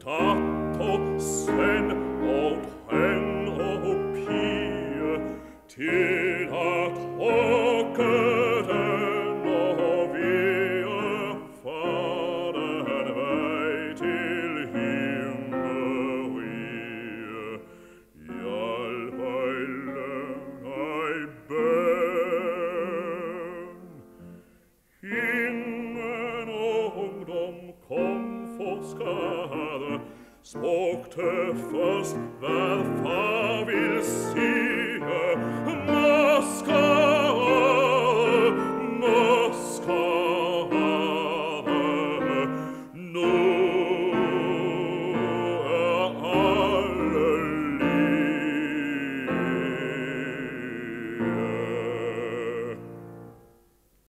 Tatto sen op hen opie, tie Spoke to verfa